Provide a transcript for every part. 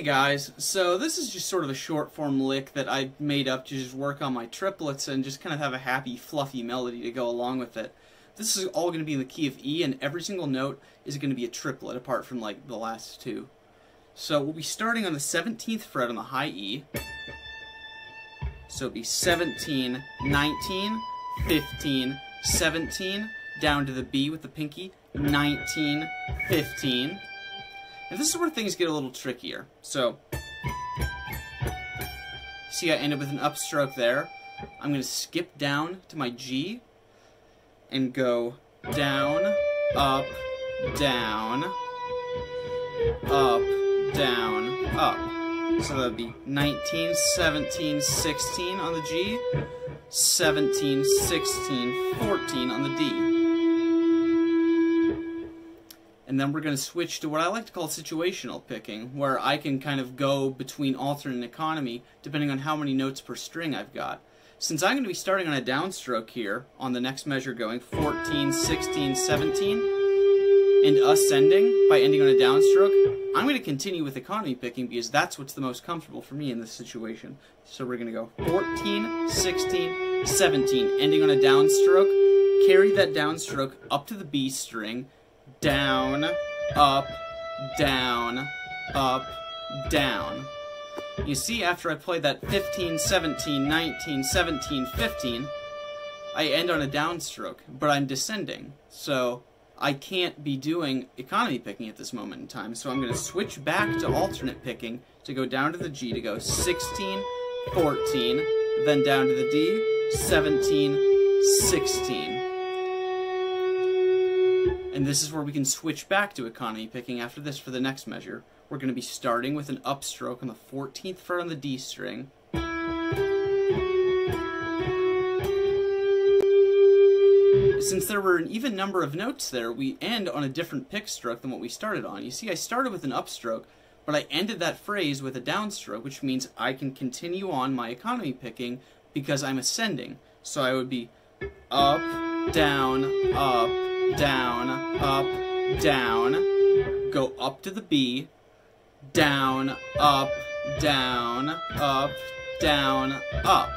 Hey guys, so this is just sort of a short form lick that I made up to just work on my triplets and just kind of have a happy, fluffy melody to go along with it. This is all going to be in the key of E, and every single note is going to be a triplet apart from like the last two. So we'll be starting on the 17th fret on the high E. So it'll be 17, 19, 15, 17, down to the B with the pinky, 19, 15. And this is where things get a little trickier. So, see I ended with an upstroke there. I'm going to skip down to my G and go down, up, down, up, down, up. So that would be 19, 17, 16 on the G, 17, 16, 14 on the D. And then we're going to switch to what I like to call situational picking, where I can kind of go between alternate and economy depending on how many notes per string I've got. Since I'm going to be starting on a downstroke here on the next measure going 14, 16, 17, and ascending by ending on a downstroke, I'm going to continue with economy picking because that's what's the most comfortable for me in this situation. So we're going to go 14, 16, 17, ending on a downstroke, carry that downstroke up to the B string, down, up, down, up, down. You see, after I play that 15, 17, 19, 17, 15, I end on a downstroke, but I'm descending. So I can't be doing economy picking at this moment in time. So I'm going to switch back to alternate picking to go down to the G to go 16, 14, then down to the D, 17, 16. And this is where we can switch back to economy picking after this for the next measure. We're going to be starting with an upstroke on the 14th fret on the D string. Since there were an even number of notes there, we end on a different pick stroke than what we started on. You see, I started with an upstroke, but I ended that phrase with a downstroke, which means I can continue on my economy picking because I'm ascending. So I would be up, down, up, down, up, down, go up to the B, down, up, down, up, down, up.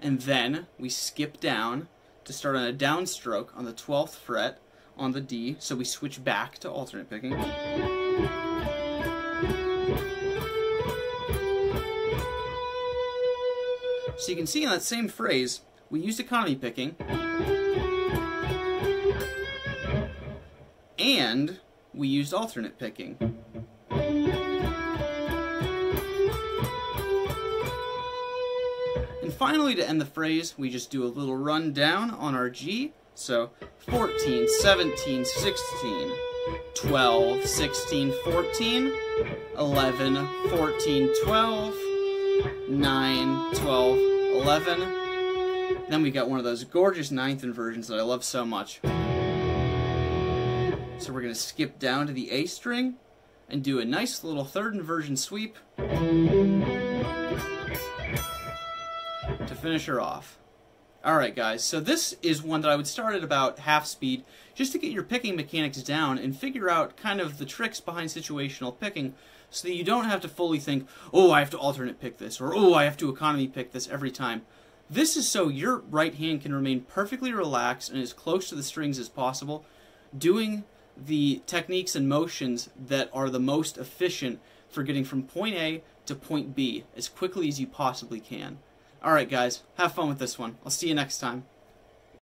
And then we skip down to start on a downstroke on the 12th fret on the D, so we switch back to alternate picking. So you can see in that same phrase, we used economy picking, and we used alternate picking. And finally, to end the phrase, we just do a little run down on our G. So 14, 17, 16, 12, 16, 14, 11, 14, 12, 9, 12, 11, then we got one of those gorgeous ninth inversions that I love so much. So we're going to skip down to the A string and do a nice little third inversion sweep to finish her off. Alright guys, so this is one that I would start at about half speed just to get your picking mechanics down and figure out kind of the tricks behind situational picking so that you don't have to fully think, oh, I have to alternate pick this, or oh, I have to economy pick this every time. This is so your right hand can remain perfectly relaxed and as close to the strings as possible, doing the techniques and motions that are the most efficient for getting from point A to point B as quickly as you possibly can. Alright guys, have fun with this one. I'll see you next time.